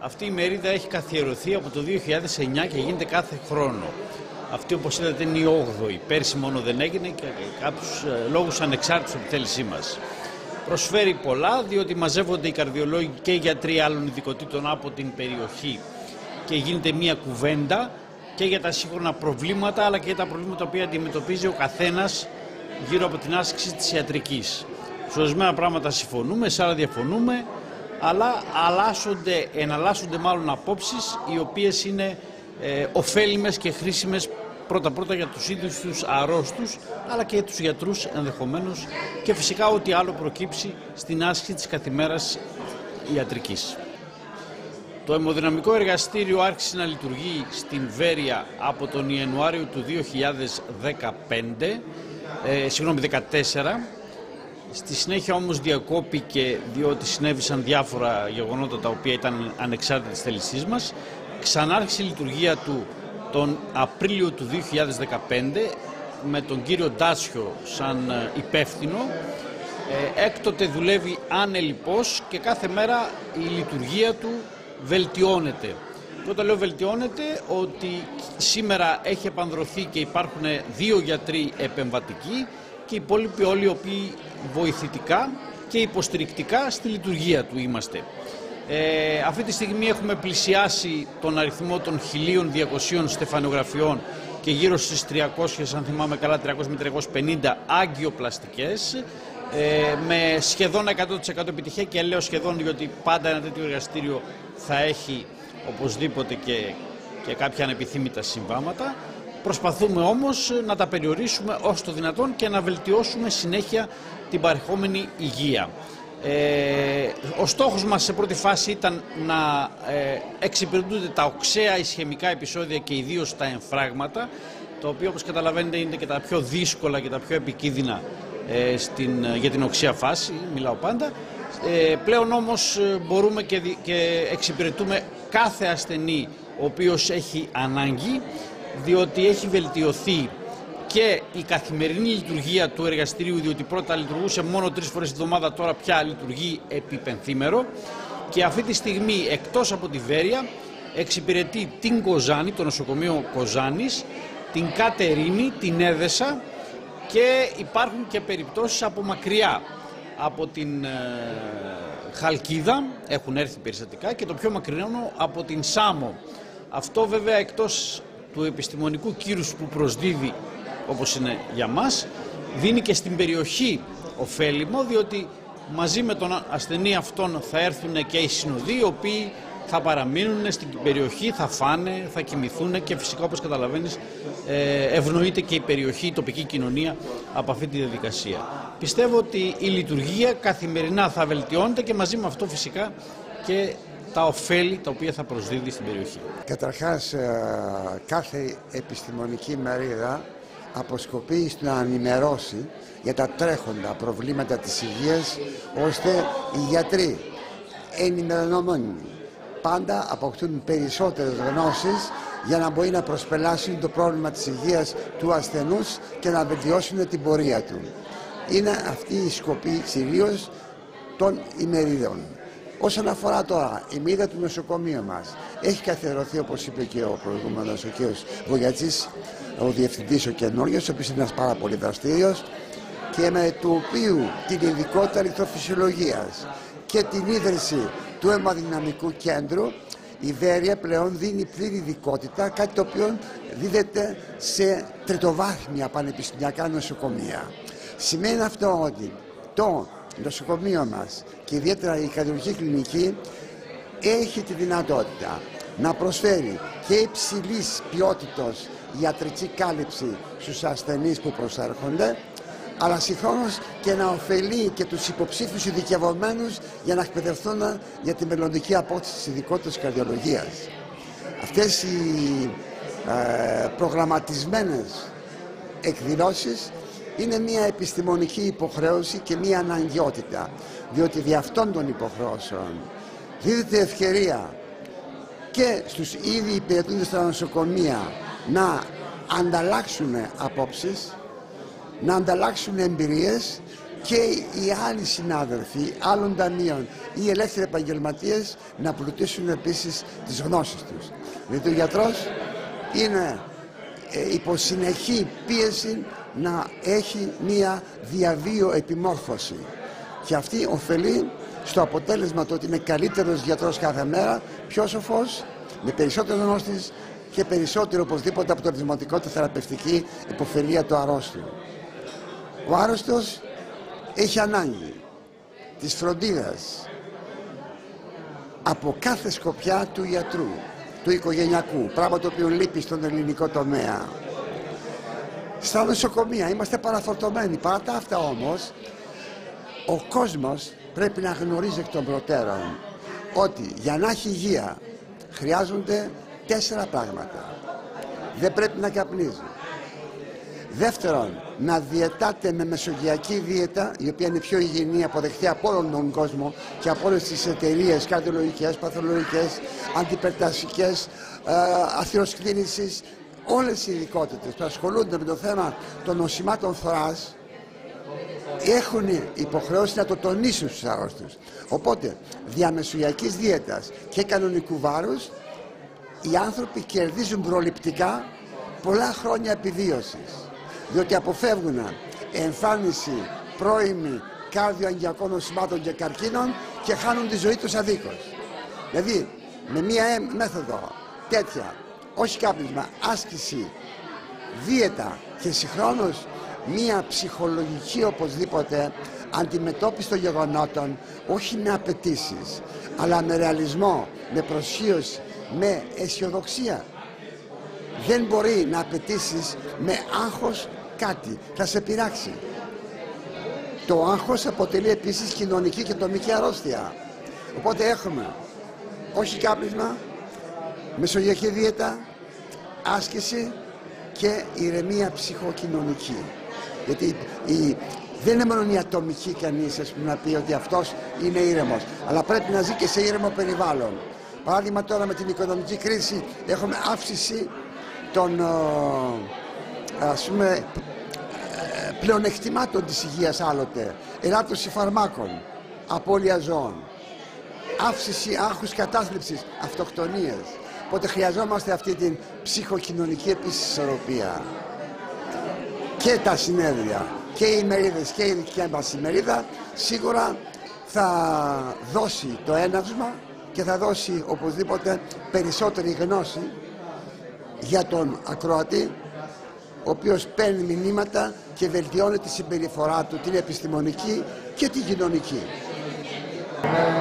Αυτή η μερίδα έχει καθιερωθεί από το 2009 και γίνεται κάθε χρόνο. Αυτή όπως είδατε είναι η 8η. Πέρσι μόνο δεν έγινε και κάποιους ε, λόγους ανεξάρτητους από τη θέλησή μας. Προσφέρει πολλά διότι μαζεύονται οι καρδιολόγοι και οι γιατροί άλλων ειδικοτήτων από την περιοχή και γίνεται μία κουβέντα και για τα σύγχρονα προβλήματα αλλά και για τα προβλήματα που αντιμετωπίζει ο καθένας γύρω από την άσκηση της ιατρικής. Σε ορισμένα πράγματα συμφωνούμε, σε άλλα διαφωνούμε, αλλά αλλάσσονται, εναλλάσσονται μάλλον απόψεις οι οποίες είναι ε, ωφέλιμες και χρήσιμες πρώτα-πρώτα για τους ίδιους τους αρρώστους, αλλά και για τους γιατρούς ενδεχομένως και φυσικά ό,τι άλλο προκύψει στην άσκηση της καθημέρας ιατρικής. Το αιμοδυναμικό εργαστήριο άρχισε να λειτουργεί στην Βέρεια από τον Ιανουάριο του 2015, ε, συγγνώμη 14, Στη συνέχεια όμως διακόπηκε διότι συνέβησαν διάφορα γεγονότα τα οποία ήταν ανεξάρτητα της θέλησής μας. Ξανάρχισε η λειτουργία του τον Απρίλιο του 2015 με τον κύριο Ντάσιο σαν ε, υπεύθυνο. Ε, έκτοτε δουλεύει άνελιπώς και κάθε μέρα η λειτουργία του βελτιώνεται. Και όταν λέω βελτιώνεται ότι σήμερα έχει επανδρωθεί και υπάρχουν δύο γιατροί επεμβατικοί και οι υπόλοιποι όλοι οι οποίοι βοηθητικά και υποστηρικτικά στη λειτουργία του είμαστε. Ε, αυτή τη στιγμή έχουμε πλησιάσει τον αριθμό των 1200 στεφανογραφιών και γύρω στις 300, αν θυμάμαι καλά, 300 με 350 άγκιοπλαστικές ε, με σχεδόν 100% επιτυχία και λέω σχεδόν διότι πάντα ένα τέτοιο εργαστήριο θα έχει οπωσδήποτε και, και κάποια ανεπιθύμητα συμβάματα. Προσπαθούμε όμως να τα περιορίσουμε όσο το δυνατόν και να βελτιώσουμε συνέχεια την παρεχόμενη υγεία. Ε, ο στόχος μας σε πρώτη φάση ήταν να ε, εξυπηρετούνται τα οξέα ισχυμικά επεισόδια και ιδίως τα εμφράγματα, τα οποία όπως καταλαβαίνετε είναι και τα πιο δύσκολα και τα πιο επικίνδυνα ε, στην, για την οξέα φάση, μιλάω πάντα. Ε, πλέον όμως ε, μπορούμε και, και εξυπηρετούμε κάθε ασθενή ο οποίος έχει ανάγκη, διότι έχει βελτιωθεί και η καθημερινή λειτουργία του εργαστηρίου, διότι πρώτα λειτουργούσε μόνο τρεις φορές τη εβδομάδα, τώρα πια λειτουργεί επί πενθήμερο. Και αυτή τη στιγμή, εκτός από τη Βέρεια, εξυπηρετεί την Κοζάνη, το νοσοκομείο Κοζάνης, την Κατερίνη, την Έδεσα και υπάρχουν και περιπτώσεις από μακριά, από την ε, Χαλκίδα, έχουν έρθει περιστατικά και το πιο μακρινό από την Σάμο. Αυτό βέβαια εκτός του επιστημονικού κύρους που προσδίδει όπως είναι για μας, δίνει και στην περιοχή ωφέλιμο, διότι μαζί με τον ασθενή αυτόν θα έρθουν και οι συνοδοί, οι οποίοι θα παραμείνουν στην περιοχή, θα φάνε, θα κοιμηθούν και φυσικά όπως καταλαβαίνεις ε, ευνοείται και η περιοχή, η τοπική κοινωνία από αυτή τη διαδικασία. Πιστεύω ότι η λειτουργία καθημερινά θα βελτιώνεται και μαζί με αυτό φυσικά και τα ωφέλη τα οποία θα προσδίδει στην περιοχή. Καταρχάς ε, κάθε επιστημονική μερίδα αποσκοπεί στο να ενημερώσει για τα τρέχοντα προβλήματα της υγείας ώστε οι γιατροί ενημερωμένοι πάντα αποκτούν περισσότερες γνώσεις για να μπορεί να προσπελάσουν το πρόβλημα της υγείας του ασθενούς και να βελτιώσουν την πορεία του. Είναι αυτή η σκοπή κυρίως των ημερίδων. Όσον αφορά τώρα η μοίρα του νοσοκομείου μας, έχει καθιερωθεί όπως είπε και ο προηγούμενος ο κ. Βογιατζής, ο διευθυντής ο καινούργιος, ο οποίος είναι ένας πάρα πολύ δραστήριος και με του οποίου την ειδικότητα λιθοφυσιολογίας και την ίδρυση του αιμοδυναμικού κέντρου η Βέρεια πλέον δίνει πλήρη ειδικότητα, κάτι το οποίο δίδεται σε τριτοβάθμια πανεπιστημιακά νοσοκομεία. Σημαίνει αυτό ότι το νοσοκομείο μας και ιδιαίτερα η καρδιολογική κλινική έχει τη δυνατότητα να προσφέρει και υψηλής ποιότητος ιατρική κάλυψη στους ασθενείς που προσέρχονται αλλά συγχρόνως και να ωφελεί και τους υποψήφιους ειδικευμένους για να εκπαιδευτούν για τη μελλοντική απόκτηση της ειδικότητας καρδιολογίας. Αυτές οι ε, προγραμματισμένες εκδηλώσεις είναι μια επιστημονική υποχρέωση και μια αναγκαιότητα διότι δι' αυτών των υποχρεώσεων δίδεται ευκαιρία και στους ήδη υπηρετούντες στα νοσοκομεία να ανταλλάξουν απόψεις, να ανταλλάξουν εμπειρίες και οι άλλοι συνάδελφοι άλλων ταμείων ή ελεύθεροι επαγγελματίες να πλουτίσουν επίσης τις γνώσεις τους. Δηλαδή ο γιατρός είναι ε, υπό συνεχή πίεση να έχει μία διαβίω επιμόρφωση και αυτή ωφελεί στο αποτέλεσμα το ότι είναι καλύτερος γιατρός κάθε μέρα, πιο σοφός, με περισσότερο γνώστης και περισσότερο οπωσδήποτε αποτελεσματικότητα θεραπευτική υποφελία του αρρώστιου. Ο άρρωστος έχει ανάγκη της φροντίδας από κάθε σκοπιά του ιατρού, του οικογενειακού, πράγμα το οποίο λείπει στον ελληνικό τομέα. Στα νοσοκομεία είμαστε παραφορτωμένοι. Παρά τα αυτά όμως, ο κόσμος πρέπει να γνωρίζει εκ των προτέρων ότι για να έχει υγεία χρειάζονται τέσσερα πράγματα. Δεν πρέπει να καπνίζει. Δεύτερον, να διαιτάτε με μεσογειακή δίαιτα, η οποία είναι πιο υγιεινή, αποδεκτή από όλον τον κόσμο και από όλες τις εταιρείες καρδιολογικές, παθολογικές, αντιπερτασικές, ε, αθυροσκλήρησης, όλες οι ειδικότητες που ασχολούνται με το θέμα των νοσημάτων θωράς, έχουν υποχρεώσει να το τονίσουν στους αρρώστους. Οπότε, διαμεσογειακής δίαιτας και κανονικού βάρους, οι άνθρωποι κερδίζουν προληπτικά πολλά χρόνια επιβίωσης διότι αποφεύγουν εμφάνιση πρώιμη καρδιοαγγειακών νοσημάτων και καρκίνων και χάνουν τη ζωή τους αδίκως. Δηλαδή, με μία μέθοδο τέτοια, όχι κάπνισμα, άσκηση, δίαιτα και συγχρόνως μία ψυχολογική οπωσδήποτε αντιμετώπιση των γεγονότων, όχι με απαιτήσεις, αλλά με ρεαλισμό, με προσχείωση, με αισιοδοξία. Δεν μπορεί να απαιτήσεις με άγχος κάτι, θα σε πειράξει. Το άγχος αποτελεί επίσης κοινωνική και τομική αρρώστια. Οπότε έχουμε όχι κάπνισμα, μεσογειακή δίαιτα, άσκηση και ηρεμία ψυχοκοινωνική. Γιατί η, δεν είναι μόνο η ατομική κανείς που να πει ότι αυτός είναι ήρεμος, αλλά πρέπει να ζει και σε ήρεμο περιβάλλον. Παράδειγμα τώρα με την οικονομική κρίση έχουμε αύξηση των ας πούμε πλεονεκτημάτων της υγείας άλλοτε, ελάττωση φαρμάκων, απώλεια ζώων, αύξηση άγχους κατάθλιψης, αυτοκτονίες. Οπότε χρειαζόμαστε αυτή την ψυχοκοινωνική επίσης ισορροπία. Και τα συνέδρια και οι μερίδες και η δική μας ημερίδα σίγουρα θα δώσει το έναυσμα και θα δώσει οπωσδήποτε περισσότερη γνώση για τον ακροατή ο οποίος παίρνει μηνύματα και βελτιώνει τη συμπεριφορά του, την επιστημονική και την κοινωνική. Ναι,